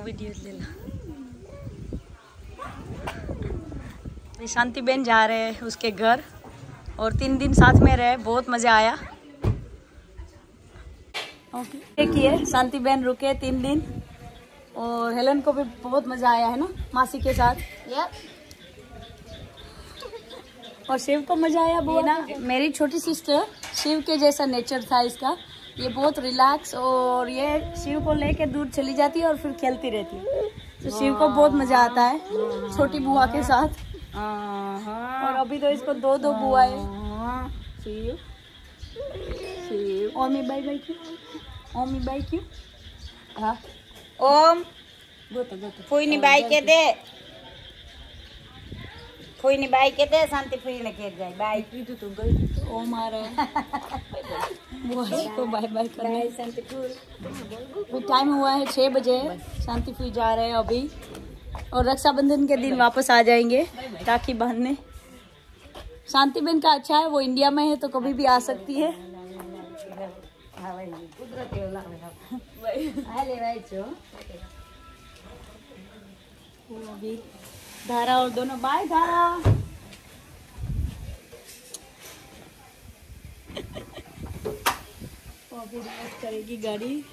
Video शांति बहन जा रहे हैं उसके घर और तीन दिन साथ में रहे बहुत मज़ा आया। ओके किए शांति बेन रुके तीन दिन और हेलन को भी बहुत मज़ा आया है ना मासी के साथ? और शिव को मज़ा आया बहुत? ना मेरी छोटी सिस्टर शिव के जैसा नेचर था इसका। ये बहुत रिलैक्स और ये शिव को लेके दूर चली जाती है और फिर खेलती रहती है। तो शिव को बहुत मज़ा आता है छोटी बुआ के साथ। और अभी तो इसको दो दो बुआ है। शिव। शिव। ओमी बाई बाई क्यों ओमी बाई क्यों हाँ। ओम। गोतो गोतो। फुईनी बाई के दे। फुईनी बाई के दे शांति फुईने के जाए बाई कीधु तो गई ओम आ रहा है बुआ को बाय बाय कर बाई शांति फुई अभी टाइम हुआ है छः बजे शांति फुई जा रहे हैं अभी और रक्षाबंधन के दिन वापस आ जाएंगे राखी बांधने शांति बहन का अच्छा है वो इंडिया में है तो कभी भी आ सकती है હા ભાઈ કુદરતી એવું લાગે હાલે ભાઈ છો वो अभी धारा और दोनों बाय धारा करेगी गाड़ी।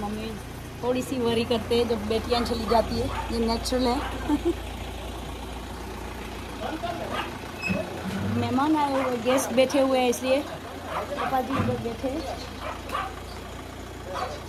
मम्मी थोड़ी सी वरी करते हैं जब बेटियाँ चली जाती है, ये नेचुरल है। मेहमान आए हुए गेस्ट बैठे हुए हैं इसलिए। पापा जी इधर बैठे।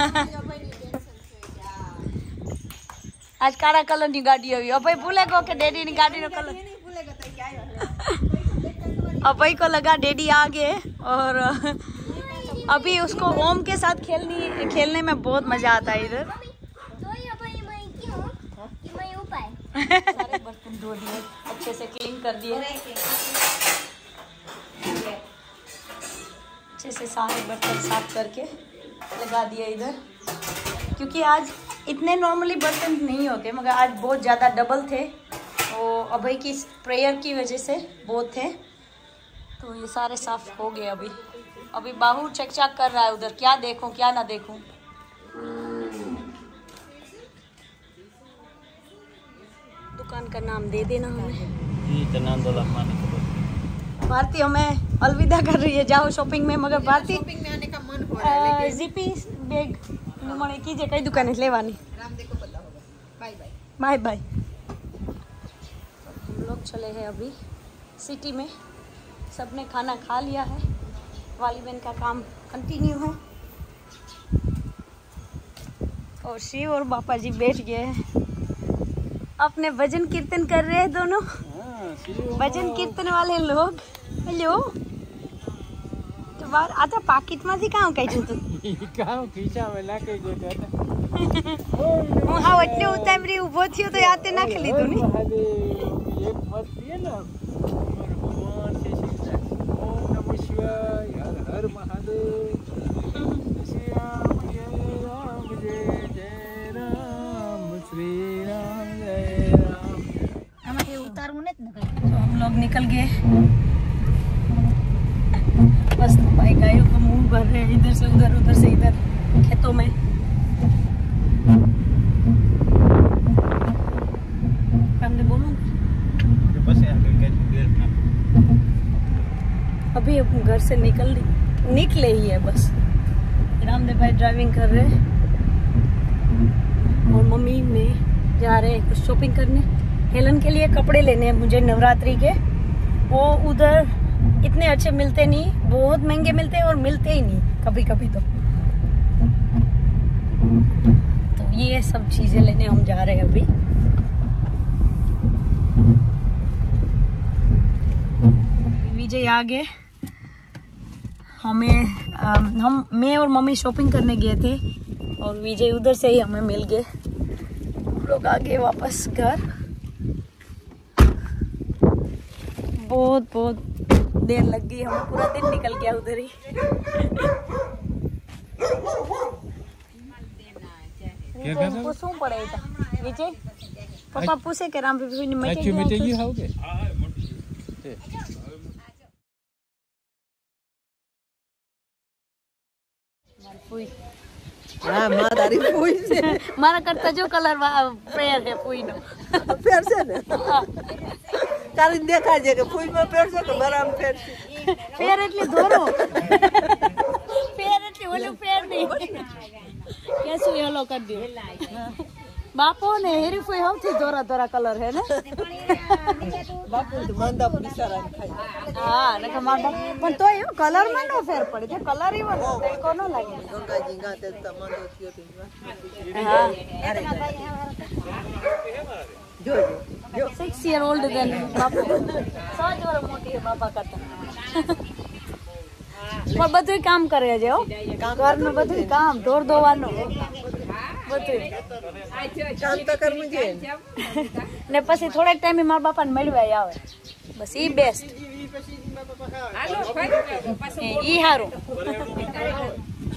આજ કાળા કલરની ગાડી આવી અભય ભૂલે ગયો કે ડેડીની ગાડીનો કલર अभय को लगा डैडी आ गए और अभी उसको ओम के साथ खेलनी खेलने में बहुत मजा आता है इधर सारे बर्तन धो दिए अच्छे से क्लीन कर दिए अच्छे से सारे बर्तन साफ़ करके लगा दिया इधर। क्योंकि आज इतने नॉर्मली बर्तन नहीं होते, मगर आज बहुत ज़्यादा डबल थे। वो अभय की प्रेयर की वजह से बहुत थे। तो ये सारे साफ़ हो गए अभी। अभी बाहू चेक चाक कर रहा है उधर, क्या देखूँ, क्या ना देखूँ? दुकान का नाम दे देना हमें। भारती हमें अलविदा कर रही है जाओ शॉपिंग में मगर भारती शॉपिंग में आने का मन हो रहा है लेकिन जीपी બેગ મને કીજે કઈ દુકાને લેવાની राम देखो पता होगा बाय बाय बाय बाय हम लोग चले हैं अभी सिटी में सबने खाना खा लिया है वाली बहन का काम कंटिन्यू है और शिव और बापा जी बैठ गए हैं अपने भजन कीर्तन कर रहे हैं दोनों भजन कीर्तन वाले लोग हेलो तो बार आता पाकिट માંથી કામ કાઢ્યું તું કામ ખીચામાં નાખી ગયો ત્યારે. હું હાવ એટલે ઉતામરી ઊભો થયો તો યાતે નાખી લીધું ને મહાદેવ એક મત છે ને અમારો ભગવાન છે શિવરાજ. ઓમ નમઃ શિવાય હર હર મહાદેવ શ્રી રામ જય રામ જય જય રામ શ્રી રામ જય રામ આમાંથી ઉતારવું નથી ને કઈ तो हम लोग निकल गए मस्त भाई गायों का मुँह भर रहे हैं इधर से उधर उधर से इधर खेतों में। अभी अपने घर से निकल निकले ही है बस। रामदेव भाई ड्राइविंग कर रहे हैं। और मम्मी में जा रहे हैं कुछ शॉपिंग करने। हेलन के लिए कपड़े लेने हैं मुझे नवरात्रि के। वो उधर इतने अच्छे मिलते नहीं बहुत महँगे मिलते हैं और मिलते ही नहीं कभी कभी तो। तो ये सब चीज़ें लेने हम जा रहे हैं अभी। विजय आगे हमें अम, हम मैं और मम्मी शॉपिंग करने गए थे और विजय उधर से ही हमें मिल गए। लोग आ गए वापस घर। बहुत बहुत देर लग गई हम पूरा दिन निकल गया उधर ही। पूछूँ पड़े था नीचे? पापा पूछे के राम भी मिटेगी मिटेगी पुई से। मारा करता जो कलर प्रेयर है पुई ना। पेड़ से। ना हाँ। તારી દેખાજે કે ફૂઈમાં પહેરશે કે બરામ પહેરશે ફેર એટલે ધોરો. ફેર એટલે ઓલું ફેર નહીં. કેસું હેલો કરી દો બાપો ને હેરી ફૂઈ સૌથી ધોરા ધોરા કલર હે ને? બાપુ તો માંદા બિચારા ખાય હા ને કે મારા પણ તો એ કલરમાં નો ફેર પડે. છે કલર એવો નો તડકો નો લાગે? ગંગાજી ગાતે તો માંદો થયો તો હા. જોજો જો. સિક્સ યર ઓલ્ડ દેન બાપુ પાંચ વર્ષ મોટી બાપા કરતા પણ બધું કામ કરે છે હો. ઘરનું બધું કામ ઢોર ધોવાનું. બધું ને. ને પછી થોડાક ટાઈમે મારા બાપાને મળવા આવે. બસ ઈ બેસ્ટ ઈ હારું.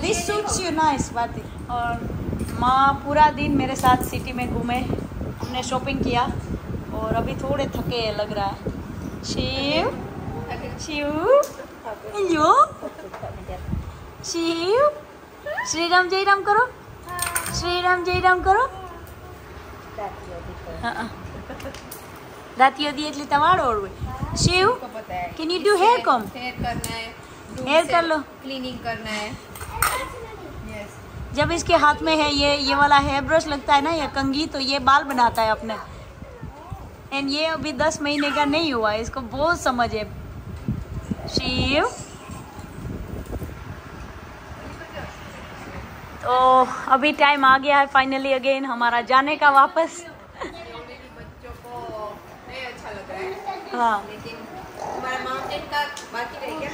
this suits you nice Bharti और माँ पूरा दिन मेरे साथ सिटी में घूमे हमने शॉपिंग किया और अभी थोड़े थके हैं लग रहा है शिव शिव हेलो शिव श्री राम जय राम करो श्री राम जय राम करो હા દાંતીઓ દી એટલે તમારો ઓળવે શિવ को पता है can you do here come here कर लो। क्लीनिंग करना है। जब इसके हाथ में है ये ये वाला हेयर ब्रश लगता है ना या कंगी तो ये बाल बनाता है अपने। एंड ये अभी दस महीने का नहीं हुआ इसको बहुत समझ। है शिव। तो अभी टाइम आ गया है फाइनली अगेन हमारा जाने का वापस। बच्चों को नहीं अच्छा है। हाँ। लेकिन हमारा माउंटेन का बाकी रह गया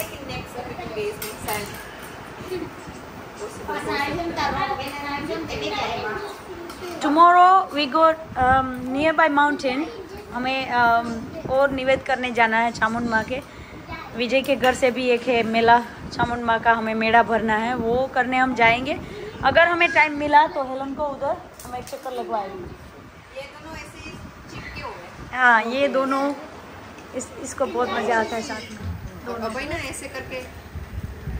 tomorrow we go near by mountain हमें um, और निवेद करने जाना है चामुंड माँ के। विजय के घर से भी एक है मेला चामुंड माँ का हमें मेला भरना है। वो करने हम जाएँगे। अगर हमें टाइम मिला तो हेलन को उधर हम एक चक्कर लगवाएँगे। ये दोनों ऐसे चिपके हुए हाँ। ये दोनों इस इसको बहुत मज़ा आता है साथ में। अभय ना ऐसे करके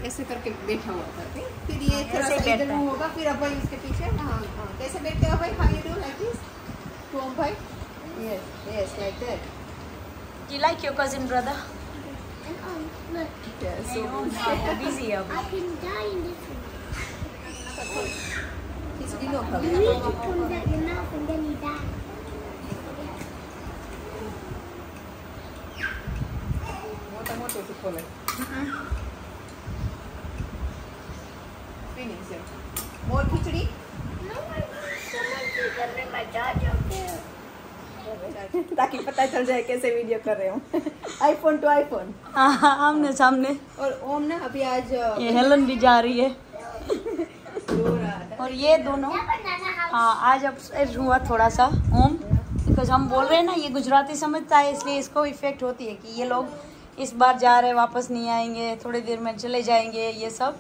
ऐसे करके बैठा हुआ था फिर ये थोड़ा सा इधर मुँह होगा फिर अब भाई उसके पीछे हाँ हाँ कैसे बैठते हो भाई हाँ you do like this to Om भाई yes yes like that You like your cousin brother? And I look. Yeah, so hey, busy. I can die in this room. It's you know. The music comes out your mouth and then you die. What am I supposed to call it? Uh -huh. पता चल जाए कैसे video कर रहे हो। IPhone to iPhone हाँ आमने सामने। और ओम ना अभी आज ये हेलन भी जा रही है। और ये दोनों हाँ आज अपसेट हुआ थोड़ा सा ओम। बिकॉज़ हम बोल रहे हैं ना ये गुजराती समझता है इसलिए इसको इफ़ेक्ट होती है कि ये लोग इस बार जा रहे वापस नहीं आएँगे थोड़ी देर में चले जाएँगे ये सब।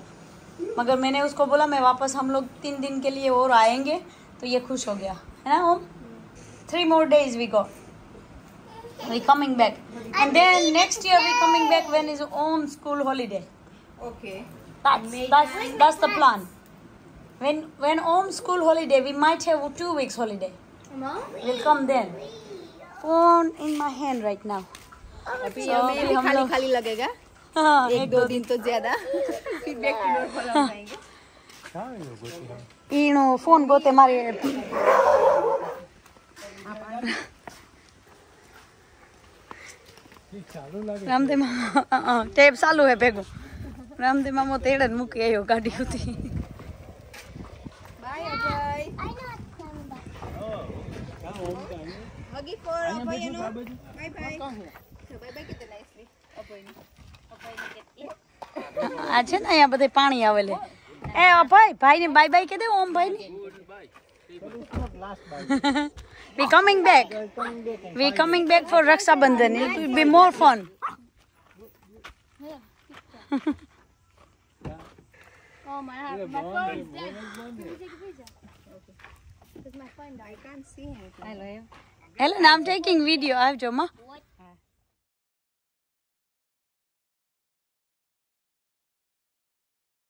मगर मैंने उसको बोला मैं वापस हम लोग तीन दिन के लिए और आएँगे। तो ये खुश हो गया। है ना Om? Three more days we go we coming back and then next year we coming back when is own school holiday Okay. that's that's that's the plan when when home school holiday we might have two weeks holiday we'll come then phone in my hand right now अभी So, हमें अभी भी हम खाली लोग- खाली लगेगा हाँ, एक दो दिन तो ज्यादा फिर बैक टू नॉर्मल हो जाएंगे कहाँ है वो गोती हम? રામદેવ મામા ટેપ ચાલુ હે ભેગું. રામદેવ મામો તેડે મૂકી આવ્યો ગાડી હતી આ છે ને અહીંયા બધે પાણી આવેલે. એ અભય ભાઈ ને બાય બાય કે દે ઓમ ભાઈ ને We're coming back. We're coming back for Raksha Bandhan. It will be more fun. oh, my, my phone's dead. Can you take a picture? Because my phone died. I can't see anything. Hello. Helen, I'm taking video. I have Joma. What?